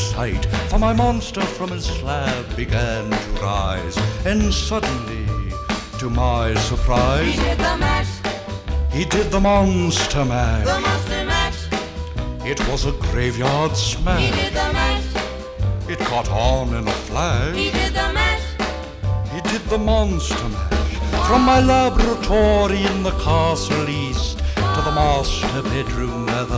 sight, for my monster from his slab began to rise, and suddenly, to my surprise, He did the mash, he did the monster mash. the monster mash. It was a graveyard smash. He did the mash, It caught on in a flash. he did the mash. He did the monster mash from my laboratory in the castle east to the master bedroom where the